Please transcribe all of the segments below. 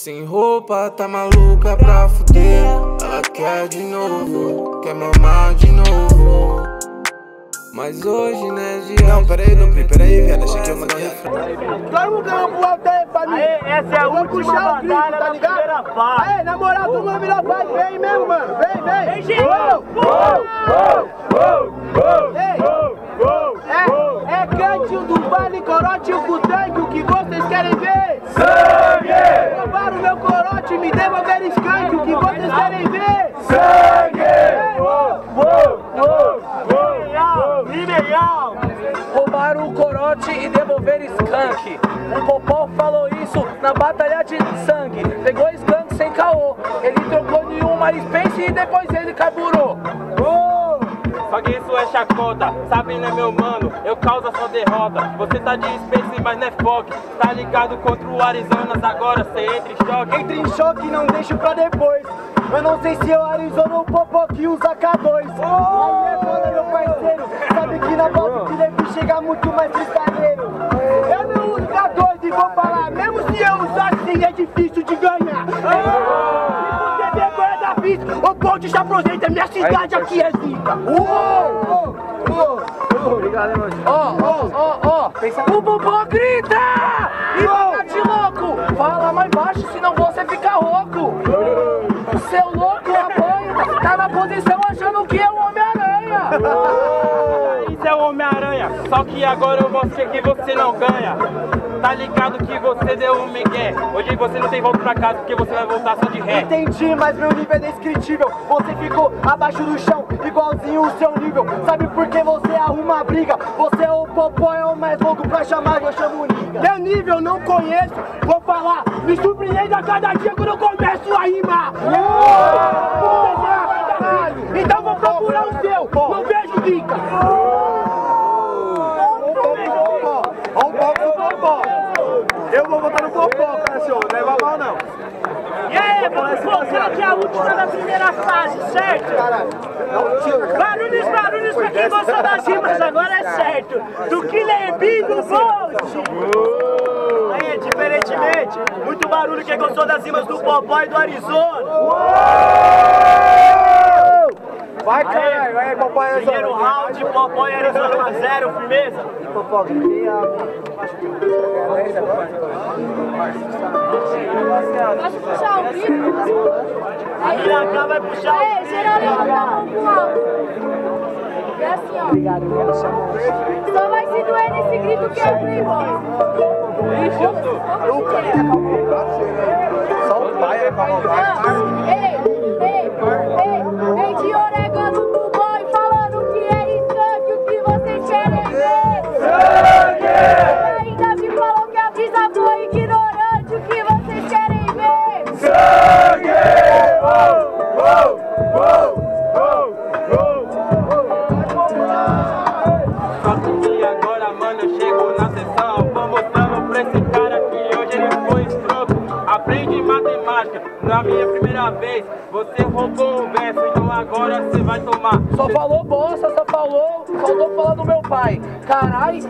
Sem roupa, tá maluca pra fuder. Ela quer de novo, quer mamar de novo. Mas hoje, né, dia. Não, peraí, Dupli, peraí, viado. Deixa que eu mandar um refrão. Vamos ganhar pro alto aí, família. Aê, essa é a Vamos última puxar o grito, batalha tá da ligado? primeira fase. Aê, na moral, tu não virou pai, vem mesmo, mano. Vem, vem. Vem, gente. É, é cantinho do baile, corote o cutangue, o que vocês querem ver? Sangue! Roubaram meu corote, me devolveram skunk, o que vocês querem ver? Sangue! Mineirão! Roubaram o corote e devolveram skunk. O Popó falou isso na batalha de sangue. Pegou skunk sem caô. Ele trocou em uma Space e depois ele carburou. Só que isso é chacota, sabe né meu mano? Eu causo a sua derrota. Você tá de Space, mas não é foque. Tá ligado contra o Arizonas, agora cê entra em choque. Entre em choque, não deixo pra depois. Eu não sei se é o Arizona ou o Popó que usa K2. Aí é bola, meu parceiro. Sabe que na volta que deve chegar muito mais cristaleiro. Eu não uso K2 e vou falar, mesmo se eu usar sim, é difícil de ganhar. Vergonha o pão de Chaprosenta, minha cidade aqui é zica. Uou! Ó, ó, ó, ó. O Popó grita! E fica de louco! Fala mais baixo, senão você fica rouco. Seu louco apanha, tá na posição achando que é o Homem-Aranha. Isso é o Homem-Aranha, só que agora eu mostrei que você não ganha. Tá ligado que você deu um migué. Hoje você não tem volta pra casa porque você vai voltar só de ré. Entendi, mas meu nível é descritível. Você ficou abaixo do chão, igualzinho o seu nível. Sabe por que você arruma briga? Você é o popó, é o mais louco pra chamar, eu chamo Niga. Meu nível não conheço, vou falar. Me surpreende a cada dia quando eu começo a rimar. Então vou procurar o seu, não vejo dica. Eu vou votar no popó, cara, senhor. Não é babá, não. E focar que é a última da primeira fase, certo? Barulhos, barulhos pra quem gostou das rimas, agora é certo. Do Killer B do Bolt. Aí, diferentemente, muito barulho quem gostou das rimas do Popó e do Arizona. Vai, caralho, vai, Popó e Arizona. Primeiro round, Popó e Arizona 1 a 0, firmeza. Popó, Posso puxar o grito? A Miracá vai puxar o Ei, geral, levanta a mão pro alto. É assim, ó. Só vai se doer nesse grito que é Playboy. Ixi, eu Só o pai é pra roubar. Agora você vai tomar. Só falou bosta, só falou, faltou falar do meu pai. Carai,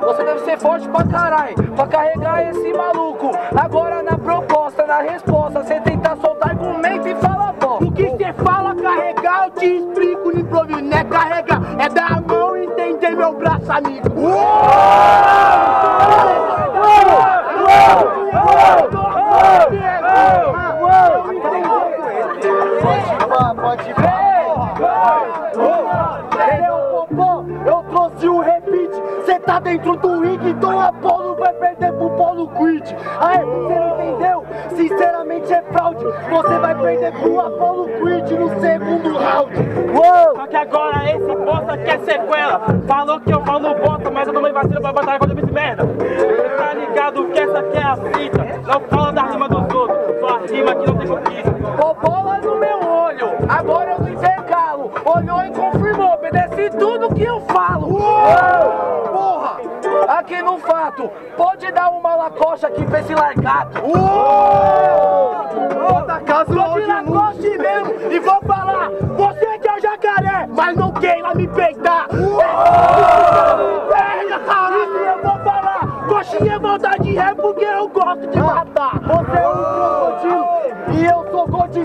você deve ser forte pra carai, pra carregar esse maluco. Agora na proposta, na resposta, você tenta soltar argumento e fala bosta. O que você fala carregar, eu te explico no improviso. Não é carregar, é dar a mão e entender meu braço, amigo. Pode Eu um repeat. Cê tá dentro do ringue, então o Apolo vai perder pro Polo Quid. Aí, você não entendeu? Sinceramente é fraude. Você vai perder pro Apolo Quid no segundo round. Uou! Só que agora esse bosta quer sequela. Falou que eu falo bosta, mas eu tomei vacina pra batalhar contra esse merda. Você tá ligado que essa aqui é a fita. Não fala da rima dos outros, só a rima que não tem conquista. Bobola no que eu falo. Porra! Aqui no fato, pode dar uma lacosta aqui pra esse largato. Outra casa Tô de Lacoste mesmo e vou falar. Você que é o jacaré, mas não queima me peitar. Pega, caralho, eu vou falar. Coxinha volta de ré porque eu gosto de matar. Você é um crocodilo.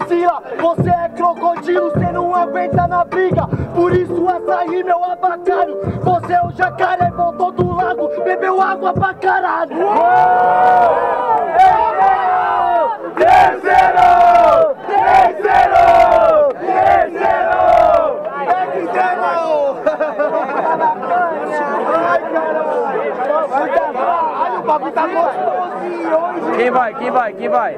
Vacila, você é crocodilo, você não aguenta na briga. Por isso açaí, meu abacalho. Você é o jacaré, voltou do lago, bebeu água pra caralho. Terceiro! Terceiro! Terceiro! Caralho, o bagulho tá gostosinho hoje. Quem vai? Quem vai? Quem vai?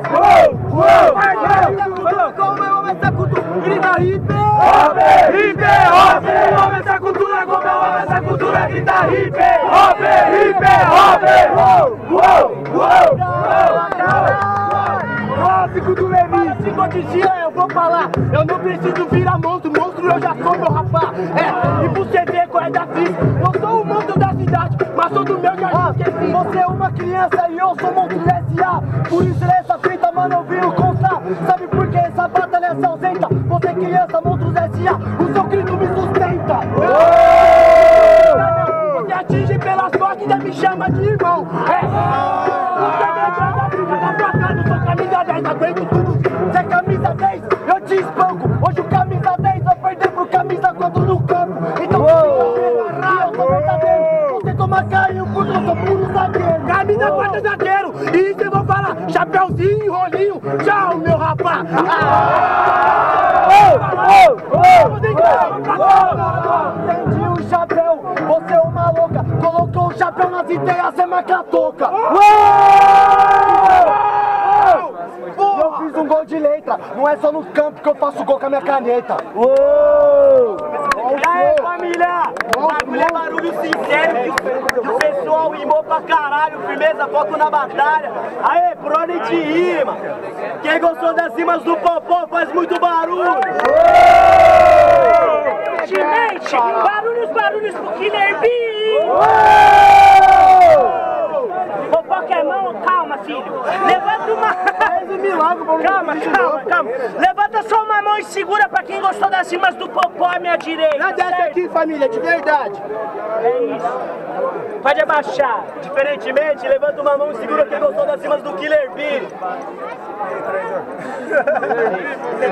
Se dia eu vou falar. Eu não preciso virar monstro, monstro eu já sou meu rapá É, e você ver qual é da fiz. Eu sou o monstro da cidade, mas sou do meu jardim esqueci. Você é uma criança e eu sou monstro S.A. Por isso nessa fita, mano, eu viro constar Sabe por que essa batalha se ausenta? Você é criança, monstros S.A. O seu grito me sustenta. Você atinge pelas costas e me chama de irmão. É, camisa 4 no campo Então eu sou verdadeiro Você toma carinho porque eu sou puro zagueiro Camisa 4 é zagueiro. E eu vou falar, chapéuzinho, enrolinho Tchau, meu rapá Entendi o chapéu, você é uma louca. Colocou o chapéu nas ideias, é macatoca Eu fiz um gol de letra, não é só no campo que eu faço gol com a minha caneta. E família? Bagulho é barulho sincero que o, pessoal rimou pra caralho, firmeza, foco na batalha. Aê, prole de rima. Quem gostou das rimas do Popó faz muito barulho. Gente, barulhos, barulhos pro Killer B. Popó quer mão? Calma, filho. Levanta uma... Calma, calma, calma. Levanta só uma mão e segura pra quem gostou das rimas do Popó à minha direita. Desce aqui família, de verdade É isso. Pode abaixar. Diferentemente, levanta uma mão e segura quem gostou das rimas do Killer Bee.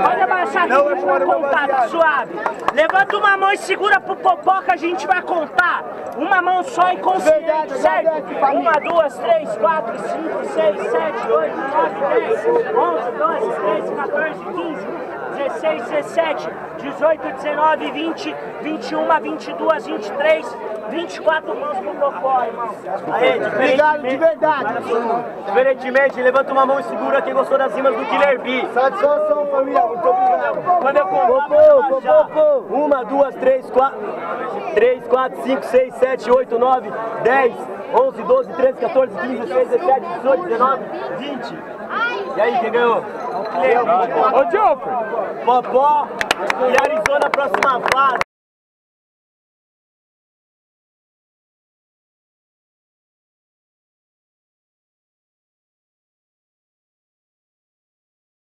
Pode abaixar que a gente vai contar, suave. Levanta uma mão e segura pro popó que a gente vai contar. Uma mão só e consciente, certo? Uma, duas, três, quatro, cinco, seis, sete, oito, nove, dez, onze, doze, treze, 14, 15, 16, 17, 18, 19, 20, 21, 22, 23, 24 mãos pro popó, Obrigado, de verdade Diferentemente, levanta uma mão e segura quem gostou das rimas do Killer Bee. Satisfação família, muito obrigado Quando eu contar. Uma, duas, três, quatro, três, quatro, cinco, seis, sete, oito, nove, dez, onze, doze, treze, 14, 15, 16, 17, 18, 19, 20. E aí, quem ganhou? Ô, Joffrey! Popó e Arizona, próxima fase.